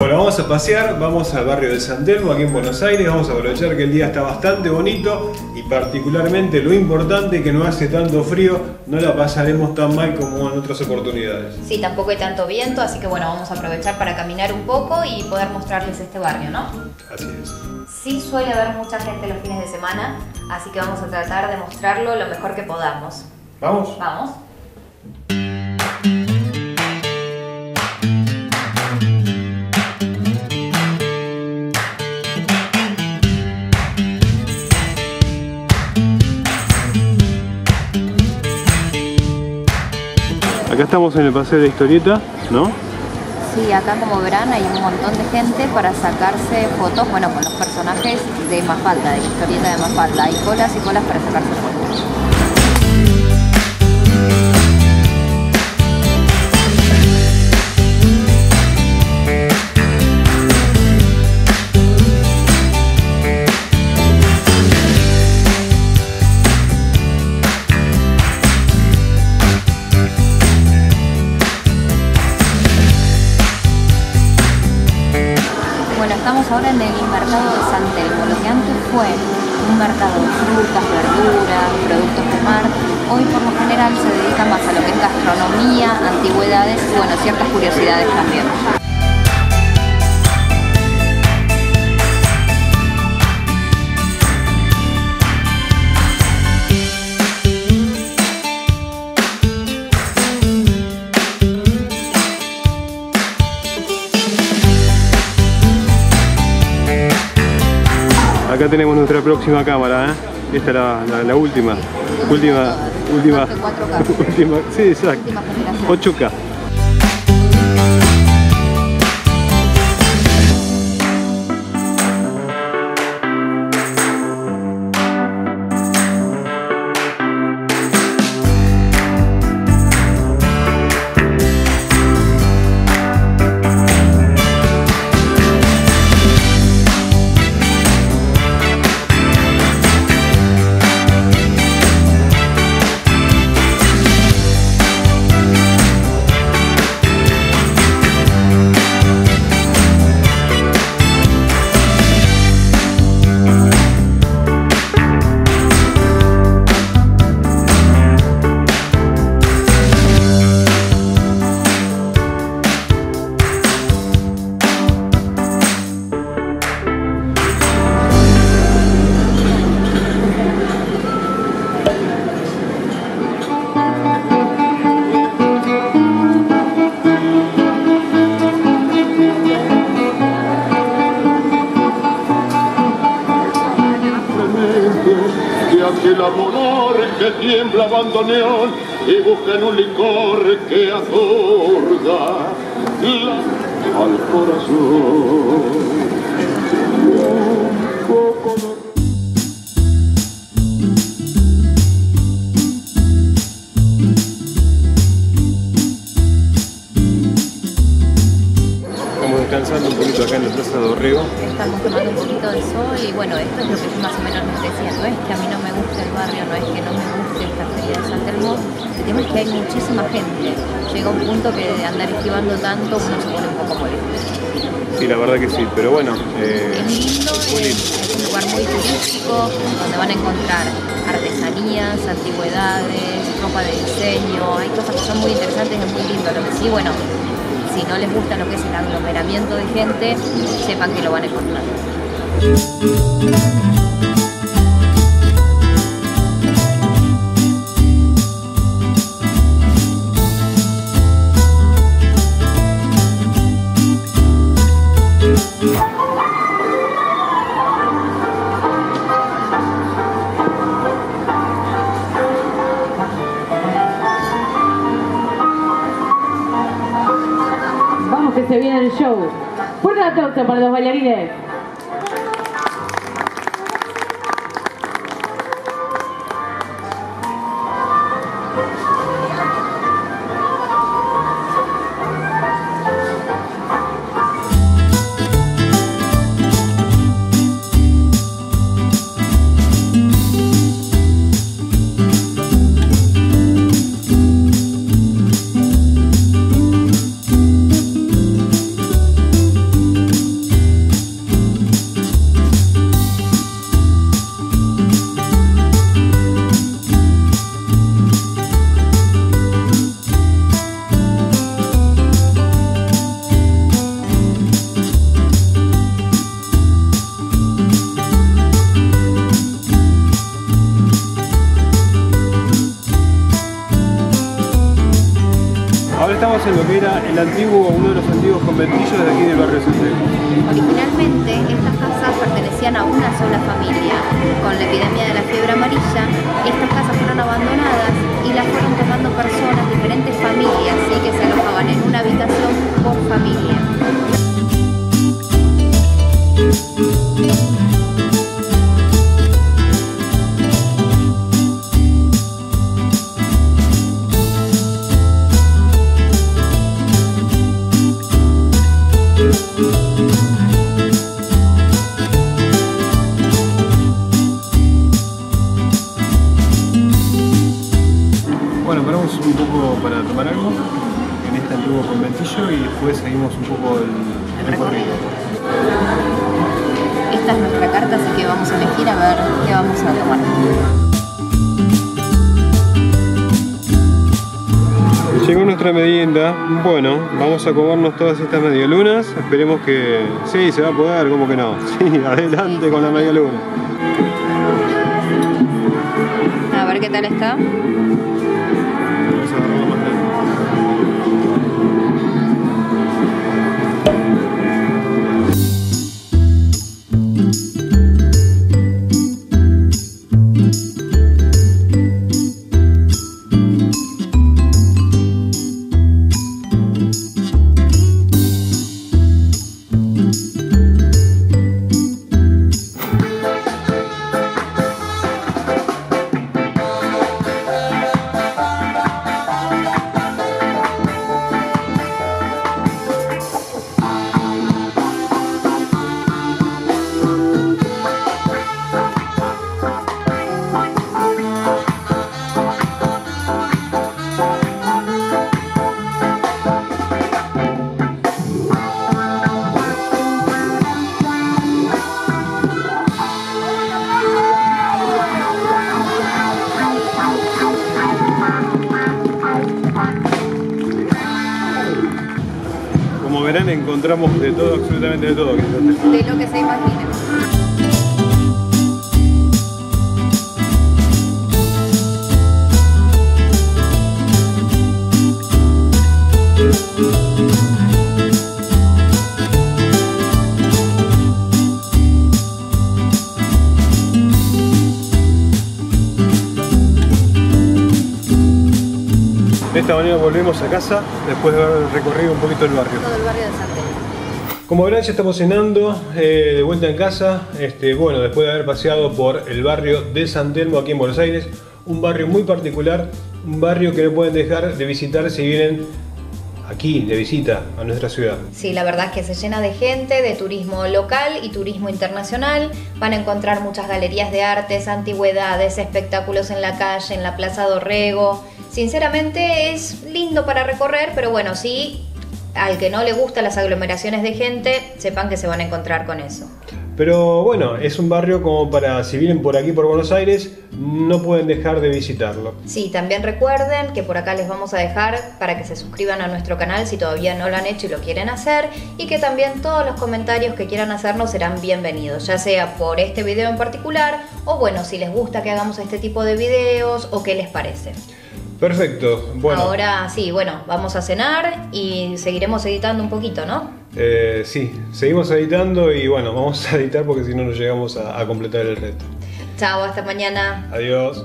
Bueno, vamos a pasear, vamos al barrio de San Telmo, aquí en Buenos Aires, vamos a aprovechar que el día está bastante bonito y particularmente lo importante que no hace tanto frío, no la pasaremos tan mal como en otras oportunidades. Sí, tampoco hay tanto viento, así que bueno, vamos a aprovechar para caminar un poco y poder mostrarles este barrio, ¿no? Así es. Sí suele haber mucha gente los fines de semana, así que vamos a tratar de mostrarlo lo mejor que podamos. ¿Vamos? Vamos. Acá estamos en el paseo de la historieta, ¿no? Sí, acá como verán hay un montón de gente para sacarse fotos, bueno, con los personajes de Mafalda, de la historieta de Mafalda. Hay colas y colas para sacarse fotos. Bueno, estamos ahora en el mercado de San Telmo, lo que antes fue un mercado de frutas, verduras, productos de mar. Hoy por lo general se dedica más a lo que es gastronomía, antigüedades y bueno, ciertas curiosidades también. Acá tenemos nuestra próxima cámara, ¿eh? Esta es la, la- la última. Última, última, Aparte 4K. última, sí, exacto. Última generación. 8K. Amor que tiembla bandoneón y busca en un licor que atorda la- al corazón. Esto es lo que más o menos les decía, no es que a mí no me guste el barrio, no es que no me guste esta feria de San Telmo, el tema es que hay muchísima gente. Llega un punto que de andar esquivando tanto uno se pone un poco molesto. Sí, la verdad que sí, pero bueno, eh, Es es, lindo. es un lugar muy turístico donde van a encontrar artesanías, antigüedades, ropa de diseño, hay cosas que son muy interesantes, es muy lindo. Lo que sí, bueno, si no les gusta lo que es el aglomeramiento de gente, sepan que lo van a encontrar. Vamos que se viene el show. Fuerte aplauso para los bailarines. En lo que era el antiguo, uno de los antiguos conventillos de aquí del barrio central. Originalmente estas casas pertenecían a una sola familia. Con la epidemia de la fiebre amarilla, estas casas fueron abandonadas después seguimos un poco el, El recorrido. Esta es nuestra carta, así que vamos a elegir a ver qué vamos a tomar. Llegó nuestra merienda. Bueno, vamos a comernos todas estas medialunas. Esperemos que sí, se va a poder, como que no. Sí, adelante con la medialuna. A ver qué tal está. Como verán, encontramos de todo, absolutamente de todo. De lo que se imagina. De esta manera volvemos a casa después de haber recorrido un poquito el barrio. Todo el barrio de San Telmo. Como verán ya estamos cenando, eh, de vuelta en casa, este, bueno, después de haber paseado por el barrio de San Telmo aquí en Buenos Aires, un barrio muy particular, un barrio que no pueden dejar de visitar si vienen aquí de visita a nuestra ciudad. Sí, la verdad es que se llena de gente, de turismo local y turismo internacional. Van a encontrar muchas galerías de artes, antigüedades, espectáculos en la calle, en la Plaza Dorrego. Sinceramente es lindo para recorrer, pero bueno, sí, al que no le gustan las aglomeraciones de gente, sepan que se van a encontrar con eso. Pero bueno, es un barrio como para, si vienen por aquí por Buenos Aires, no pueden dejar de visitarlo. Sí, también recuerden que por acá les vamos a dejar para que se suscriban a nuestro canal si todavía no lo han hecho y lo quieren hacer y que también todos los comentarios que quieran hacernos serán bienvenidos, ya sea por este video en particular o bueno, si les gusta que hagamos este tipo de videos o qué les parece. Perfecto, bueno. Ahora sí, bueno, vamos a cenar y seguiremos editando un poquito, ¿no? eh, sí, seguimos editando y bueno, vamos a editar porque si no no llegamos a, a completar el reto. Chao, hasta mañana. Adiós.